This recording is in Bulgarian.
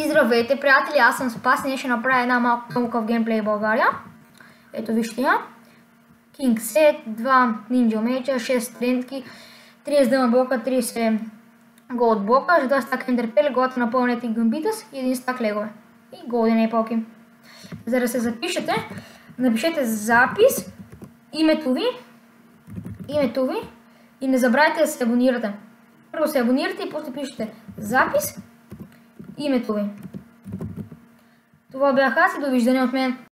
И здравейте, приятели, аз съм Спас, ние ще направя една малко в геймплей България. Ето вижте я. King Set, 2 Ninja меча, 6 трендки, 30 дъма блока, 30 голд блока, за 2 стака ендерпели, голата напълнете и гамбитас и един стак легове. И голден епалки. За да се запишете, напишете запис, името ви, името ви и не забравяйте да се абонирате. Първо се абонирате и после пишете запис, името ви. Това бях аз и довиждане от мен.